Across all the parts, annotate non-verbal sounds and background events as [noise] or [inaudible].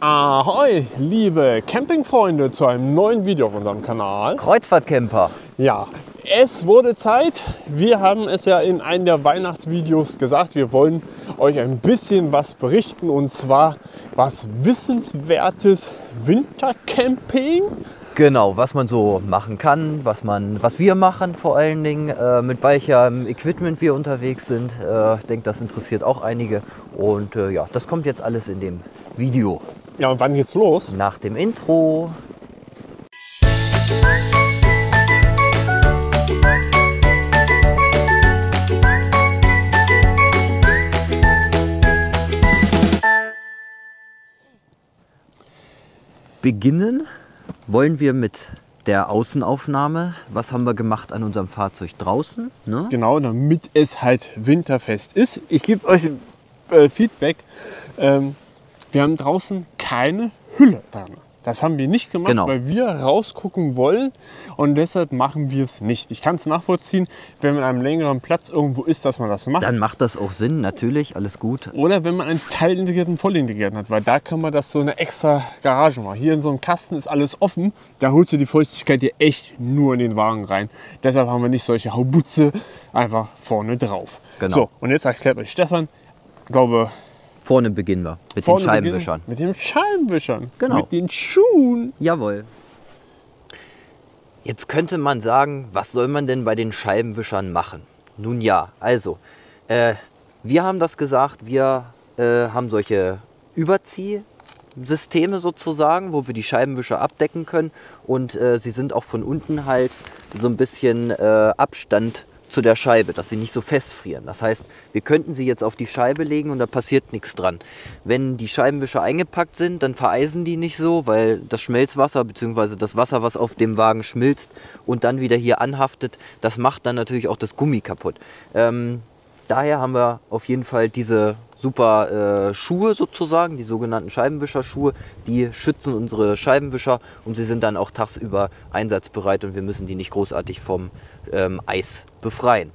Ahoi, liebe Campingfreunde, zu einem neuen Video auf unserem Kanal. Kreuzfahrtcamper. Ja, es wurde Zeit. Wir haben es ja in einem der Weihnachtsvideos gesagt. Wir wollen euch ein bisschen was berichten und zwar was Wissenswertes Wintercamping. Genau, was man so machen kann, was, man, was wir machen vor allen Dingen, äh, mit welchem Equipment wir unterwegs sind. Äh, ich denke, das interessiert auch einige. Und äh, ja, das kommt jetzt alles in dem Video. Ja, und wann geht's los? Nach dem Intro. Beginnen wollen wir mit der Außenaufnahme. Was haben wir gemacht an unserem Fahrzeug draußen? Ne? Genau, damit es halt winterfest ist. Ich gebe euch äh, Feedback. Ähm, wir haben draußen keine Hülle dran. Das haben wir nicht gemacht, Genau. weil wir rausgucken wollen und deshalb machen wir es nicht. Ich kann es nachvollziehen, wenn man an einem längeren Platz irgendwo ist, dass man das macht. Dann macht das auch Sinn, natürlich, alles gut. Oder wenn man einen teilintegrierten, vollintegrierten hat, weil da kann man das so eine extra Garage machen. Hier in so einem Kasten ist alles offen, da holst du die Feuchtigkeit dir echt nur in den Wagen rein. Deshalb haben wir nicht solche Haubutze einfach vorne drauf. Genau. So, und jetzt erklärt euch Stefan, ich glaube, Vorne beginnen wir mit vorne den Scheibenwischern. Mit den Scheibenwischern. Genau. Mit den Schuhen. Jawohl. Jetzt könnte man sagen, was soll man denn bei den Scheibenwischern machen? Nun ja, also, äh, wir haben das gesagt, wir äh, haben solche Überziehsysteme sozusagen, wo wir die Scheibenwischer abdecken können und äh, sie sind auch von unten halt so ein bisschen äh, Abstand zu der Scheibe, dass sie nicht so festfrieren. Das heißt, wir könnten sie jetzt auf die Scheibe legen und da passiert nichts dran. Wenn die Scheibenwischer eingepackt sind, dann vereisen die nicht so, weil das Schmelzwasser bzw. das Wasser, was auf dem Wagen schmilzt und dann wieder hier anhaftet, das macht dann natürlich auch das Gummi kaputt. Ähm, daher haben wir auf jeden Fall diese super äh, Schuhe sozusagen, die sogenannten Scheibenwischerschuhe, die schützen unsere Scheibenwischer und sie sind dann auch tagsüber einsatzbereit und wir müssen die nicht großartig vom ähm, Eis befreien.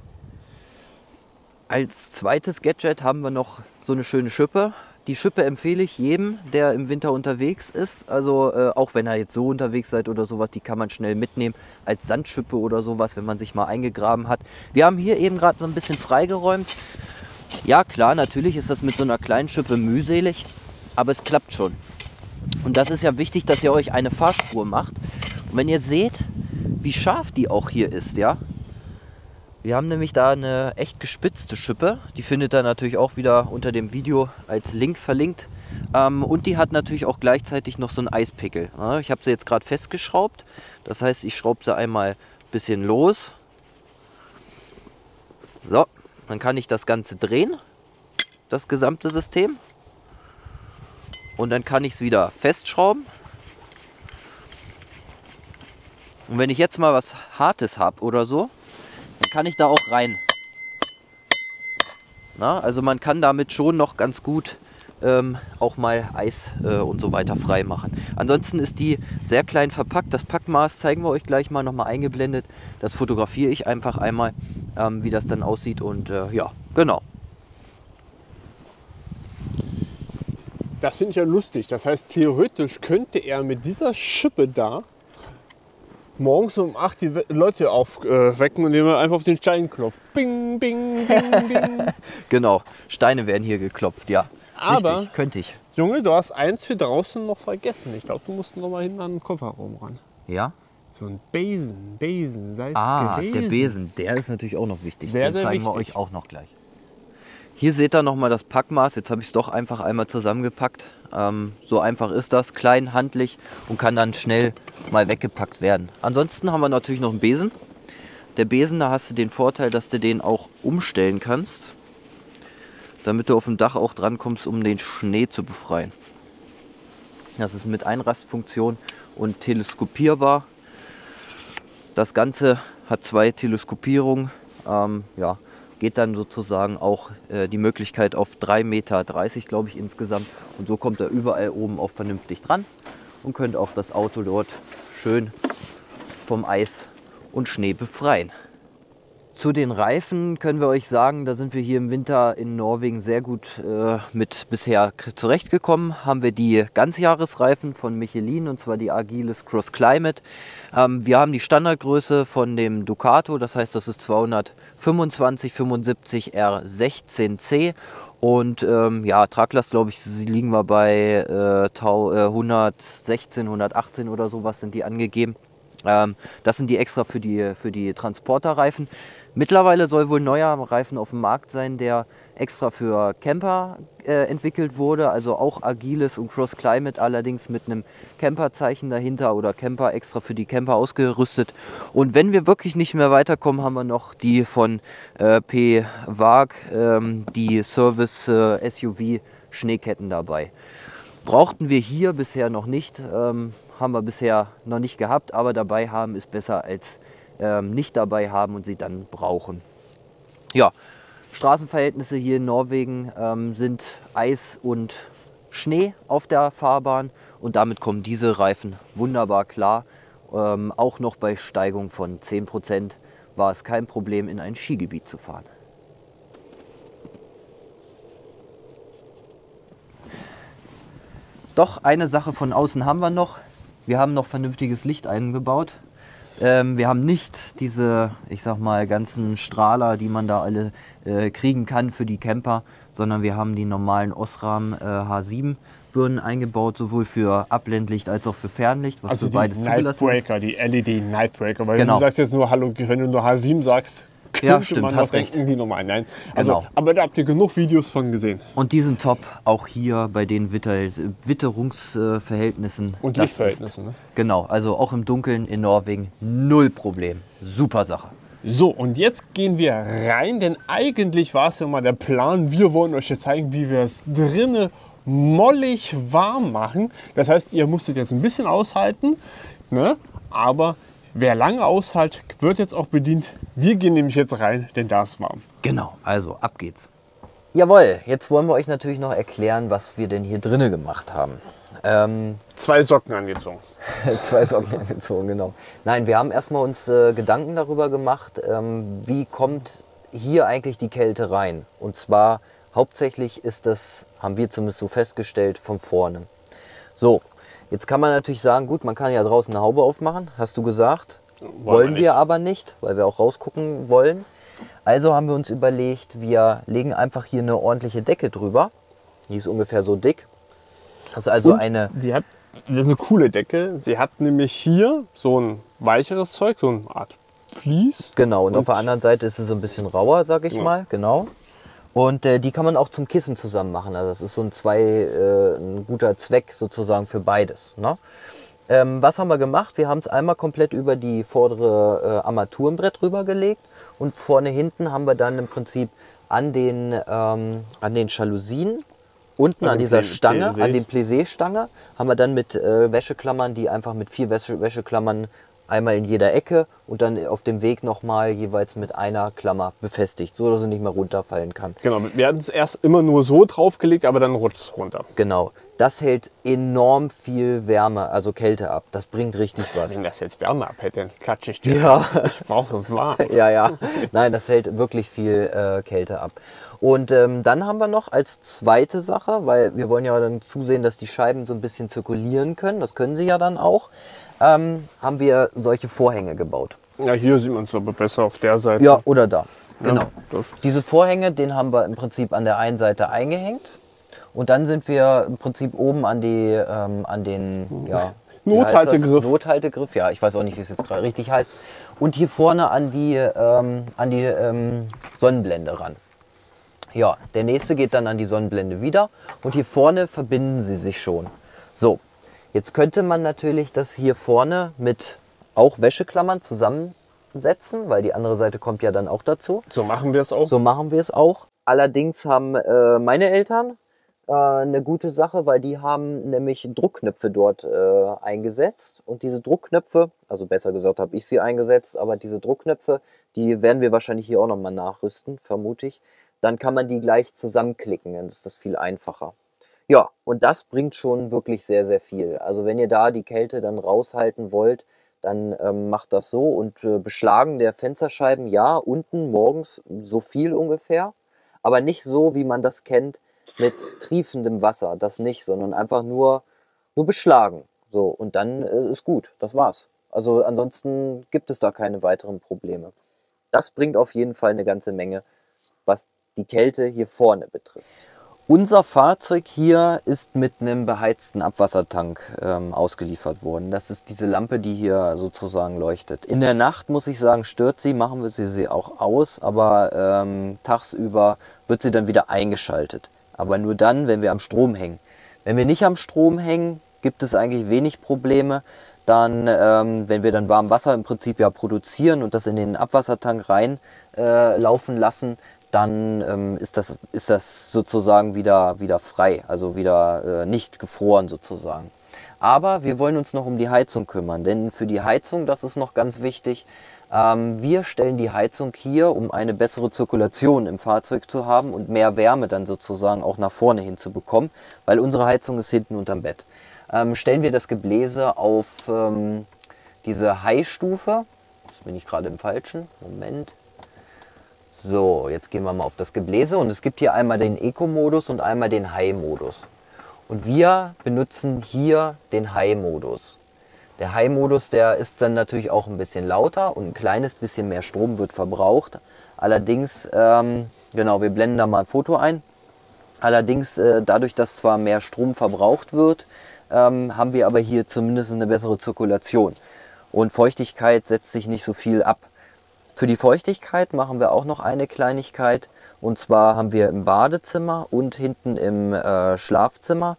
Als zweites Gadget haben wir noch so eine schöne Schippe. Die Schippe empfehle ich jedem, der im Winter unterwegs ist. Also äh, auch wenn ihr jetzt so unterwegs seid oder sowas, die kann man schnell mitnehmen als Sandschippe oder sowas, wenn man sich mal eingegraben hat. Wir haben hier eben gerade so ein bisschen freigeräumt. Ja klar, natürlich ist das mit so einer kleinen Schippe mühselig, aber es klappt schon. Und das ist ja wichtig, dass ihr euch eine Fahrspur macht. Und wenn ihr seht, wie scharf die auch hier ist, ja, wir haben nämlich da eine echt gespitzte Schippe. Die findet ihr natürlich auch wieder unter dem Video als Link verlinkt. Ähm, und die hat natürlich auch gleichzeitig noch so einen Eispickel. Ja, ich habe sie jetzt gerade festgeschraubt. Das heißt, ich schraube sie einmal ein bisschen los. So, dann kann ich das Ganze drehen. Das gesamte System. Und dann kann ich es wieder festschrauben. Und wenn ich jetzt mal was Hartes habe oder so, dann kann ich da auch rein. Na, also man kann damit schon noch ganz gut ähm, auch mal Eis äh, und so weiter frei machen. Ansonsten ist die sehr klein verpackt. Das Packmaß zeigen wir euch gleich mal nochmal eingeblendet. Das fotografiere ich einfach einmal, ähm, wie das dann aussieht. Und äh, ja, genau. Das finde ich ja lustig. Das heißt, theoretisch könnte er mit dieser Schippe da morgens um 8 die Leute aufwecken, indem er einfach auf den Stein klopft. Bing, bing, bing, bing. [laughs] Genau. Steine werden hier geklopft, ja. Aber- Richtig, könnte ich. Junge, du hast eins für draußen noch vergessen. Ich glaube, du musst noch mal hinten an den Kofferraum ran. Ja? So ein Besen, Besen, sei es Ah, gewesen. der Besen, der ist natürlich auch noch wichtig. Sehr, Den sehr zeigen wir wichtig. euch auch noch gleich. Hier seht ihr nochmal das Packmaß. Jetzt habe ich es doch einfach einmal zusammengepackt. Ähm, so einfach ist das, klein, handlich und kann dann schnell mal weggepackt werden. Ansonsten haben wir natürlich noch einen Besen. Der Besen, da hast du den Vorteil, dass du den auch umstellen kannst, damit du auf dem Dach auch dran kommst, um den Schnee zu befreien. Das ist mit Einrastfunktion und teleskopierbar. Das Ganze hat zwei Teleskopierungen. Ähm, ja, geht dann sozusagen auch äh, die Möglichkeit auf 3,30 Meter, glaube ich, insgesamt. Und so kommt er überall oben auch vernünftig dran und könnt auch das Auto dort schön vom Eis und Schnee befreien. Zu den Reifen können wir euch sagen, da sind wir hier im Winter in Norwegen sehr gut äh, mit bisher zurechtgekommen. Haben wir die Ganzjahresreifen von Michelin und zwar die Agilis Cross Climate. Ähm, wir haben die Standardgröße von dem Ducato, das heißt, das ist 225 75 R16C. Und ähm, ja, Traglast, glaube ich, liegen wir bei äh, tau- äh, 116, 118 oder sowas sind die angegeben. Ähm, das sind die extra für die, für die Transporterreifen. Mittlerweile soll wohl ein neuer Reifen auf dem Markt sein, der extra für Camper äh, entwickelt wurde, also auch Agiles und Cross Climate, allerdings mit einem Camperzeichen dahinter oder Camper extra für die Camper ausgerüstet. Und wenn wir wirklich nicht mehr weiterkommen, haben wir noch die von äh, P. Wag, ähm, die Service äh, SUV Schneeketten dabei. Brauchten wir hier bisher noch nicht, ähm, haben wir bisher noch nicht gehabt, aber dabei haben ist besser als ähm, nicht dabei haben und sie dann brauchen. Ja, Straßenverhältnisse hier in Norwegen ähm, sind Eis und Schnee auf der Fahrbahn und damit kommen diese Reifen wunderbar klar. Ähm, auch noch bei Steigung von 10% war es kein Problem, in ein Skigebiet zu fahren. Doch, eine Sache von außen haben wir noch. Wir haben noch vernünftiges Licht eingebaut. Ähm, wir haben nicht diese, ich sag mal, ganzen Strahler, die man da alle äh, kriegen kann für die Camper, sondern wir haben die normalen Osram äh, H7 Birnen eingebaut, sowohl für Abblendlicht als auch für Fernlicht, was Also für die beides zugelassen ist. Nightbreaker, die LED Nightbreaker. Weil Genau. du sagst jetzt nur Hallo, wenn du nur H7 sagst, könnte Ja, stimmt, man hast recht. denken, die normalen. Nein. Also, Genau. Aber da habt ihr genug Videos von gesehen. Und die sind top, auch hier bei den Witter Witterungsverhältnissen. Und Lichtverhältnissen. Ne? Genau, also auch im Dunkeln in Norwegen null Problem. Super Sache. So, und jetzt gehen wir rein, denn eigentlich war es ja mal der Plan, wir wollen euch jetzt zeigen, wie wir es drinnen mollig warm machen. Das heißt, ihr musstet jetzt ein bisschen aushalten, ne? aber wer lange aushält, wird jetzt auch bedient. Wir gehen nämlich jetzt rein, denn da ist warm. Genau, also ab geht's. Jawohl, jetzt wollen wir euch natürlich noch erklären, was wir denn hier drinnen gemacht haben. Ähm, [laughs] Zwei Socken angezogen. zwei Socken angezogen, genau. Nein, wir haben erstmal uns äh, Gedanken darüber gemacht, ähm, wie kommt hier eigentlich die Kälte rein. Und zwar hauptsächlich ist das, haben wir zumindest so festgestellt, von vorne. So, jetzt kann man natürlich sagen, gut, man kann ja draußen eine Haube aufmachen, hast du gesagt. Wollen, wir wir, nicht. aber nicht, weil wir auch rausgucken wollen. Also haben wir uns überlegt, wir legen einfach hier eine ordentliche Decke drüber. Die ist ungefähr so dick. Das ist also Und eine Die hat, das ist eine coole Decke. Sie hat nämlich hier so ein weicheres Zeug, so eine Art Vlies. Genau, und, Und- auf der anderen Seite ist es so ein bisschen rauer, sag ich Ja. mal, genau. Und äh, die kann man auch zum Kissen zusammen machen. Also das ist so ein zwei, äh, ein guter Zweck sozusagen für beides. Ne? Ähm, was haben wir gemacht? Wir haben es einmal komplett über die vordere äh, Armaturenbrett rübergelegt und vorne hinten haben wir dann im Prinzip an den, ähm, an den Jalousien unten An an dieser Plä- Stange, Plaisie. an den Plaisie-Stange, haben wir dann mit äh, Wäscheklammern, die einfach mit vier Wäsche Wäscheklammern einmal in jeder Ecke und dann auf dem Weg nochmal jeweils mit einer Klammer befestigt, so dass sie nicht mehr runterfallen kann. Genau, wir hatten es erst immer nur so draufgelegt, aber dann rutscht es runter. Genau. Das hält enorm viel Wärme, also Kälte ab. Das bringt richtig was. Wenn das jetzt Wärme abhält, dann klatsche ich dir. Ja. Ich brauche es warm. [laughs] ja, ja. Nein, das hält wirklich viel äh, Kälte ab. Und ähm, dann haben wir noch als zweite Sache, weil wir wollen ja dann zusehen, dass die Scheiben so ein bisschen zirkulieren können, das können sie ja dann auch, ähm, haben wir solche Vorhänge gebaut. Ja, hier sieht man es aber besser auf der Seite. Ja, oder da. Ja, Genau. das- Diese Vorhänge, den haben wir im Prinzip an der einen Seite eingehängt. Und dann sind wir im Prinzip oben an, die, ähm, an den ja? Nothaltegriff. Nothaltegriff, ja, ich weiß auch nicht, wie es jetzt gerade richtig heißt. Und hier vorne an die, ähm, an die ähm, Sonnenblende ran. Ja, der nächste geht dann an die Sonnenblende wieder und hier vorne verbinden sie sich schon. So, jetzt könnte man natürlich das hier vorne mit auch Wäscheklammern zusammensetzen, weil die andere Seite kommt ja dann auch dazu. So machen wir es auch. So machen wir es auch. Allerdings haben äh, meine Eltern äh, eine gute Sache, weil die haben nämlich Druckknöpfe dort äh, eingesetzt. Und diese Druckknöpfe, also besser gesagt habe ich sie eingesetzt, aber diese Druckknöpfe, die werden wir wahrscheinlich hier auch nochmal nachrüsten, vermute ich. Dann kann man die gleich zusammenklicken, dann ist das viel einfacher. Ja, und das bringt schon wirklich sehr, sehr viel. Also wenn ihr da die Kälte dann raushalten wollt, dann ähm, macht das so. Und äh, Beschlagen der Fensterscheiben, ja, unten morgens so viel ungefähr, aber nicht so, wie man das kennt, mit triefendem Wasser. Das nicht, sondern einfach nur, nur beschlagen. So, und dann äh, ist gut. Das war's. Also ansonsten gibt es da keine weiteren Probleme. Das bringt auf jeden Fall eine ganze Menge, was die Kälte hier vorne betrifft. Unser Fahrzeug hier ist mit einem beheizten Abwassertank ähm, ausgeliefert worden. Das ist diese Lampe, die hier sozusagen leuchtet. In der Nacht, muss ich sagen, stört sie, machen wir sie, sie auch aus, aber ähm, tagsüber wird sie dann wieder eingeschaltet. Aber nur dann, wenn wir am Strom hängen. Wenn wir nicht am Strom hängen, gibt es eigentlich wenig Probleme. Dann, ähm, wenn wir dann warm Wasser im Prinzip ja produzieren und das in den Abwassertank reinlaufen äh, lassen, dann ähm, ist, das, ist das sozusagen wieder, wieder frei, also wieder äh, nicht gefroren sozusagen. Aber wir wollen uns noch um die Heizung kümmern, denn für die Heizung, das ist noch ganz wichtig, ähm, wir stellen die Heizung hier, um eine bessere Zirkulation im Fahrzeug zu haben und mehr Wärme dann sozusagen auch nach vorne hin zu bekommen, weil unsere Heizung ist hinten unterm Bett. Ähm, stellen wir das Gebläse auf ähm, diese High-Stufe, jetzt bin ich gerade im falschen, Moment, so, jetzt gehen wir mal auf das Gebläse und es gibt hier einmal den Eco-Modus und einmal den High-Modus. Und wir benutzen hier den High-Modus. Der High-Modus, der ist dann natürlich auch ein bisschen lauter und ein kleines bisschen mehr Strom wird verbraucht. Allerdings, ähm, genau, wir blenden da mal ein Foto ein. Allerdings, äh, dadurch, dass zwar mehr Strom verbraucht wird, ähm, haben wir aber hier zumindest eine bessere Zirkulation. Und Feuchtigkeit setzt sich nicht so viel ab. Für die Feuchtigkeit machen wir auch noch eine Kleinigkeit. Und zwar haben wir im Badezimmer und hinten im äh, Schlafzimmer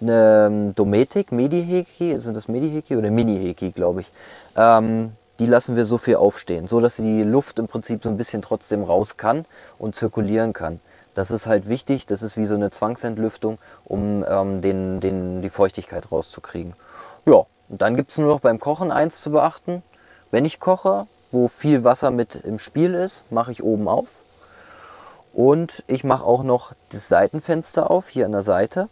eine ähm, Dometic Mediheki, sind das Mediheki oder Mini-Heki, glaube ich. Ähm, die lassen wir so viel aufstehen, so dass die Luft im Prinzip so ein bisschen trotzdem raus kann und zirkulieren kann. Das ist halt wichtig, das ist wie so eine Zwangsentlüftung, um ähm, den, den, die Feuchtigkeit rauszukriegen. Ja, und dann gibt es nur noch beim Kochen eins zu beachten. Wenn ich koche, wo viel Wasser mit im Spiel ist, mache ich oben auf. Und ich mache auch noch das Seitenfenster auf, hier an der Seite.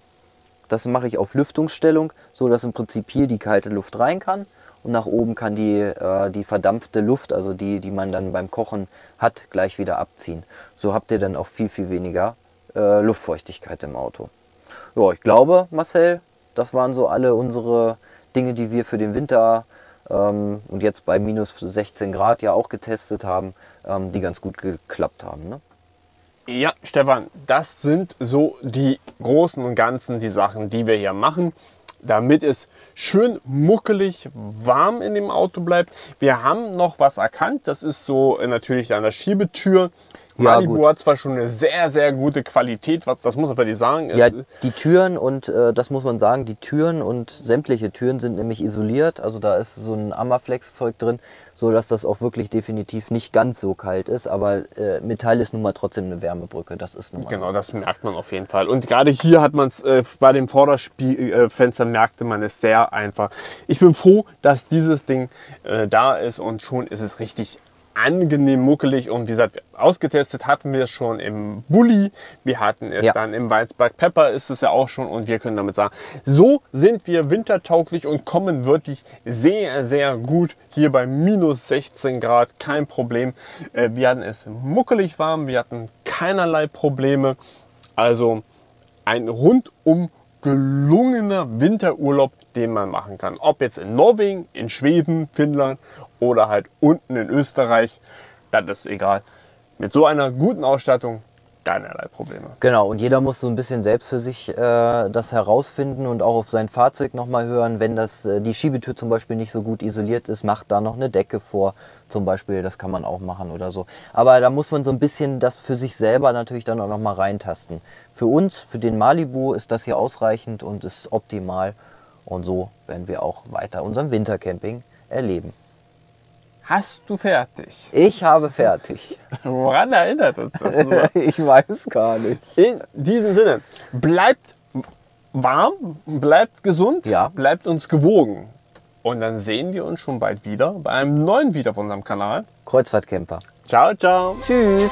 Das mache ich auf Lüftungsstellung, so dass im Prinzip hier die kalte Luft rein kann. Und nach oben kann die, äh, die verdampfte Luft, also die, die man dann beim Kochen hat, gleich wieder abziehen. So habt ihr dann auch viel, viel weniger äh, Luftfeuchtigkeit im Auto. Ja, ich glaube, Marcel, das waren so alle unsere Dinge, die wir für den Winter ähm, und jetzt bei minus 16 Grad ja auch getestet haben, ähm, die ganz gut geklappt haben. Ne? Ja, Stefan, das sind so die großen und ganzen die Sachen, die wir hier machen, damit es schön muckelig warm in dem Auto bleibt. Wir haben noch was erkannt, das ist so äh, natürlich an der Schiebetür. Malibu ja, hat zwar schon eine sehr, sehr gute Qualität, was, das muss man dir sagen. Ja, die Türen und äh, das muss man sagen, die Türen und sämtliche Türen sind nämlich isoliert. Also da ist so ein Amaflex-Zeug drin, so dass das auch wirklich definitiv nicht ganz so kalt ist. Aber äh, Metall ist nun mal trotzdem eine Wärmebrücke. Das ist nun Genau, das merkt man auf jeden Fall. Und gerade hier hat man es äh, bei dem Vorderfenster merkte man es sehr einfach. Ich bin froh, dass dieses Ding äh, da ist und schon ist es richtig angenehm muckelig und wie gesagt, ausgetestet hatten wir es schon im Bulli, wir hatten es ja. dann im Weinsberg Pepper ist es ja auch schon und wir können damit sagen, so sind wir wintertauglich und kommen wirklich sehr, sehr gut hier bei minus 16 Grad, kein Problem. Äh, wir hatten es muckelig warm, wir hatten keinerlei Probleme, also ein rundum gelungener Winterurlaub, den man machen kann. Ob jetzt in Norwegen, in Schweden, Finnland oder halt unten in Österreich, das ist egal. Mit so einer guten Ausstattung keinerlei Probleme. Genau, und jeder muss so ein bisschen selbst für sich äh, das herausfinden und auch auf sein Fahrzeug nochmal hören. Wenn das, äh, die Schiebetür zum Beispiel nicht so gut isoliert ist, macht da noch eine Decke vor. Zum Beispiel, das kann man auch machen oder so. Aber da muss man so ein bisschen das für sich selber natürlich dann auch nochmal reintasten. Für uns, für den Malibu ist das hier ausreichend und ist optimal. Und so werden wir auch weiter unseren Wintercamping erleben. Hast du fertig? Ich habe fertig. Woran erinnert uns das nur? [laughs] ich weiß gar nicht. In diesem Sinne, bleibt warm, bleibt gesund, ja. bleibt uns gewogen. Und dann sehen wir uns schon bald wieder bei einem neuen Video auf unserem Kanal. Kreuzfahrtcamper. Ciao, ciao. Tschüss.